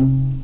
Mm-hmm.